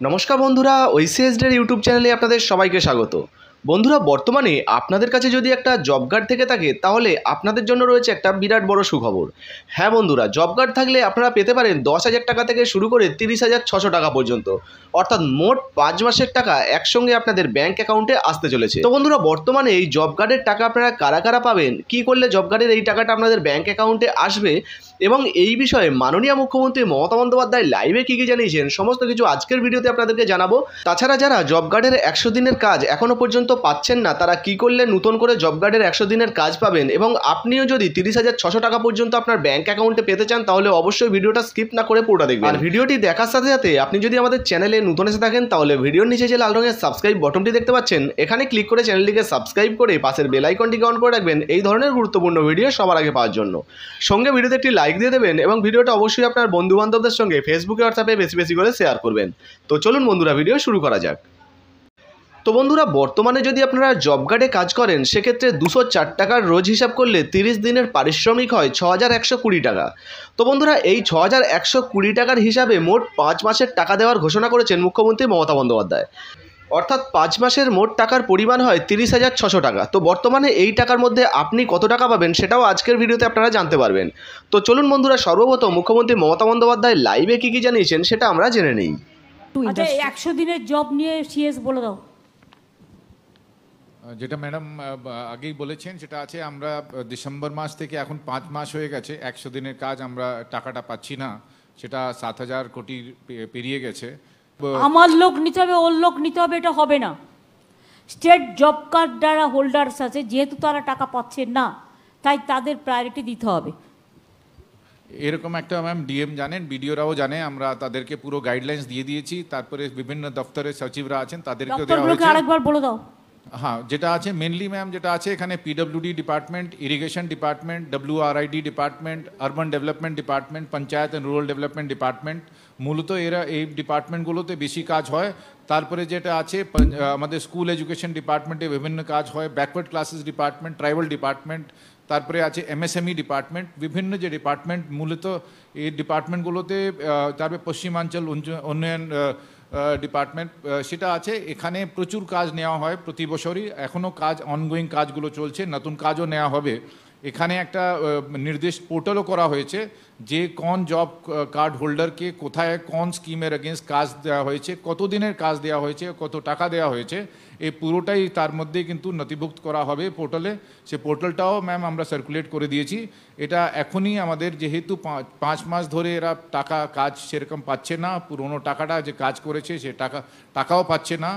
নমস্কার বন্ধুরা ওইসিএসডের ইউটিউব চ্যানেলে আপনাদের সবাইকে স্বাগত। বন্ধুরা, বর্তমানে আপনাদের কাছে যদি একটা জব কার্ড থেকে থাকে, তাহলে আপনাদের জন্য রয়েছে একটা বিরাট বড় সুখবর। হ্যাঁ বন্ধুরা জব কার্ড থাকলে আপনারা পেতে পারেন দশ হাজার টাকা থেকে শুরু করে তিরিশ হাজার ছশো টাকা পর্যন্ত। অর্থাৎ মোট পাঁচ মাসের টাকা একসঙ্গে আপনাদের ব্যাংক অ্যাকাউন্টে আসতে চলেছে। তো বন্ধুরা, বর্তমানে এই জব কার্ডের টাকা আপনারা কারা কারা পাবেন? কি করলে জব কার্ডের এই টাকাটা আপনাদের ব্যাংক অ্যাকাউন্টে আসবে? এবং এই বিষয়ে মাননীয় মুখ্যমন্ত্রী মমতা বন্দ্যোপাধ্যায় লাইভে কী কী জানিয়েছেন? সমস্ত কিছু আজকের ভিডিওতে আপনাদেরকে জানাব। তাছাড়া যারা জব কার্ডের একশো দিনের কাজ এখনও পর্যন্ত পাচ্ছেন না, তারা কি করলে নতুন করে জব কার্ডের একশো দিনের কাজ পাবেন? এবং আপনিও যদি তিরিশ হাজার ছশো টাকা পর্যন্ত আপনার ব্যাঙ্ক অ্যাকাউন্টে পেতে চান, তাহলে অবশ্যই ভিডিওটা স্কিপ না করে পুরোটা দেখবেন। আর ভিডিওটি দেখার সাথে সাথে আপনি যদি আমাদের চ্যানেলে নতুন এসে থাকেন, তাহলে ভিডিওর নিচে যে লাল রঙের সাবস্ক্রাইব বটনটি দেখতে পাচ্ছেন, এখানে ক্লিক করে চ্যানেলটিকে সাবস্ক্রাইব করে পাশের বেল আইকনটিকে অন করে রাখবেন। এই ধরনের গুরুত্বপূর্ণ ভিডিও সবার আগে পাওয়ার জন্য। সঙ্গে ভিডিওতে একটি লাইক দিয়ে দেবেন এবং ভিডিওটা অবশ্যই আপনার বন্ধু বান্ধবদের সঙ্গে ফেসবুকে হোয়াটসঅ্যাপে বেশি বেশি করে শেয়ার করবেন। তো চলুন বন্ধুরা ভিডিও শুরু করা যাক। তো বন্ধুরা, বর্তমানে যদি আপনারা জব কার্ডে কাজ করেন, সেক্ষেত্রে দুশো চার টাকার রোজ হিসাব করলে তিরিশ দিনের পারিশ্রমিক হয় ছ হাজার একশো কুড়ি টাকা। তো বন্ধুরা, এই ছ হাজার একশো কুড়ি টাকার হিসাবে মোট পাঁচ মাসের টাকা দেওয়ার ঘোষণা করেছেন মুখ্যমন্ত্রী মমতা বন্দ্যোপাধ্যায়। অর্থাৎ পাঁচ মাসের মোট টাকার পরিমাণ হয় তিরিশ হাজার ছশো টাকা। তো বর্তমানে এই টাকার মধ্যে আপনি কত টাকা পাবেন সেটাও আজকের ভিডিওতে আপনারা জানতে পারবেন। তো চলুন বন্ধুরা, সর্বপ্রথম মুখ্যমন্ত্রী মমতা বন্দ্যোপাধ্যায় লাইভে কী কী জানিয়েছেন সেটা আমরা জেনে নিই। আচ্ছা একশো দিনের জব নিয়ে সিএস বলে দাও। যেটা ম্যাডাম আগেই বলেছেন সেটা আছে আমরা ডিসেম্বর মাস থেকে এখন পাঁচ মাস হয়ে গেছে একশো দিনের কাজ আমরা টাকাটা পাচ্ছি না সেটা সাত হাজার কোটি পেরিয়ে গেছে। আমার লোক নিতে হবে ওর লোক নিতে হবে এটা হবে না। স্টেট জব কার্ড যারা হোল্ডার্স আছে যেহেতু তারা টাকা পাচ্ছে না তাই তাদের প্রায়োরিটি দিতে হবে। এরকম একটা ম্যাম ডিএম জানেন বিডিওরাও জানে আমরা তাদেরকে পুরো গাইডলাইন্স দিয়ে দিয়েছি তারপরে বিভিন্ন দপ্তরের সচিবরা আছেন তাদেরকেও দেওয়া হয়েছে। আরেকবার বলে দাও। হ্যাঁ যেটা আছে মেনলি ম্যাম যেটা আছে এখানে PWD department irrigation department WRID department urban development department panchayat and rural development department মূলত এরা এই ডিপার্টমেন্টগুলোতে বেশি কাজ হয় তারপরে যেটা আছে পঞ্চ- আহ, আমাদের স্কুল এডুকেশন ডিপার্টমেন্টে বিভিন্ন কাজ হয় backward classes department tribal department তারপরে আছে এমএসএমই ডিপার্টমেন্ট বিভিন্ন যে ডিপার্টমেন্ট মূলত এই ডিপার্টমেন্টগুলোতে আহ, তারপরে পশ্চিমাঞ্চল উঞ্চ- উন্নয়ন ডিপার্টমেন্ট সেটা আছে। এখানে প্রচুর কাজ নেওয়া হয় প্রতি বছরই। এখনও কাজ অনগোয়িং কাজগুলো চলছে। নতুন কাজও নেওয়া হবে। এখানে একটা নির্দেশ পোর্টালও করা হয়েছে যে কোন জব কার্ড হোল্ডারকে কোথায় কোন স্কিমের এগেনস্ট কাজ দেওয়া হয়েছে কত দিনের কাজ দেওয়া হয়েছে, কত টাকা দেওয়া হয়েছে এই পুরোটাই তার মধ্যে কিন্তু নথিভুক্ত করা হবে পোর্টালে সে পোর্টালটাও ম্যাম আমরা সার্কুলেট করে দিয়েছি। এটা এখনই আমাদের যেহেতু পাঁচ মাস ধরে এরা টাকা, কাজ সেরকম পাচ্ছে না, পুরোনো টাকাটা যে কাজ করেছে সে টাকা, টাকাও পাচ্ছে না,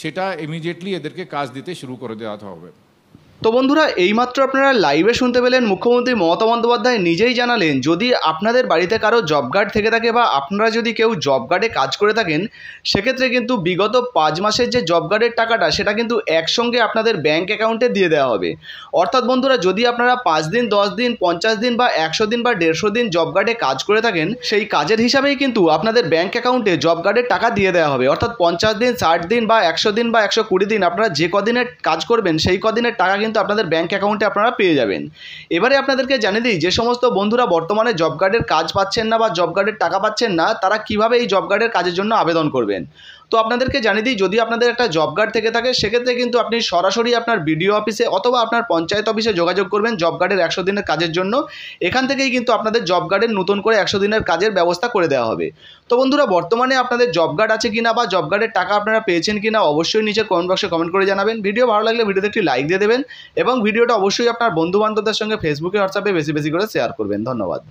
সেটা ইমিডিয়েটলি এদেরকে কাজ দিতে শুরু করে দেওয়া হবে। তো বন্ধুরা, এইমাত্র আপনারা লাইভে শুনতে পেলেন মুখ্যমন্ত্রী মমতা বন্দ্যোপাধ্যায় নিজেই জানালেন, যদি আপনাদের বাড়িতে কারও জব কার্ড থেকে থাকে বা আপনারা যদি কেউ জব কার্ডে কাজ করে থাকেন, সেক্ষেত্রে কিন্তু বিগত পাঁচ মাসের যে জব কার্ডের টাকাটা, সেটা কিন্তু একসঙ্গে আপনাদের ব্যাংক অ্যাকাউন্টে দিয়ে দেওয়া হবে। অর্থাৎ বন্ধুরা, যদি আপনারা পাঁচ দিন, দশ দিন, পঞ্চাশ দিন বা একশো দিন বা দেড়শো দিন জব কার্ডে কাজ করে থাকেন, সেই কাজের হিসাবেই কিন্তু আপনাদের ব্যাংক অ্যাকাউন্টে জব কার্ডের টাকা দিয়ে দেওয়া হবে। অর্থাৎ পঞ্চাশ দিন, ষাট দিন বা একশো দিন বা একশো কুড়ি দিন আপনারা যে কদিনের কাজ করবেন, সেই কদিনের টাকা কিন্তু আপনাদের ব্যাঙ্ক অ্যাকাউন্টে আপনারা পেয়ে যাবেন। এবারে আপনাদেরকে জানিয়ে দিই, যে সমস্ত বন্ধুরা বর্তমানে জব কার্ডের কাজ পাচ্ছেন না বা জব কার্ডের টাকা পাচ্ছেন না, তারা কীভাবে এই জব কার্ডের কাজের জন্য আবেদন করবেন? তো আপনাদেরকে জানিয়ে দিই, যদি আপনাদের একটা জব কার্ড থেকে থাকে, সেক্ষেত্রে কিন্তু আপনি সরাসরি আপনার বিডিও অফিসে অথবা আপনার পঞ্চায়েত অফিসে যোগাযোগ করবেন জব কার্ডের একশো দিনের কাজের জন্য। এখান থেকেই কিন্তু আপনাদের জব কার্ডের নতুন করে একশো দিনের কাজের ব্যবস্থা করে দেওয়া হবে। তো বন্ধুরা, বর্তমানে আপনাদের জব কার্ড আছে কিনা বা জব কার্ডের টাকা আপনারা পেয়েছেন কিনা, অবশ্যই নিচের কমেন্ট বক্সে কমেন্ট করে জানাবেন। ভিডিও ভালো লাগলে ভিডিওতে একটি লাইক দিয়ে দেবেন এবং ভিডিওটা অবশ্যই আপনার বন্ধু বান্ধবদের সঙ্গে ফেসবুকে হোয়াটসঅ্যাপে বেশি বেশি করে শেয়ার করবেন। ধন্যবাদ।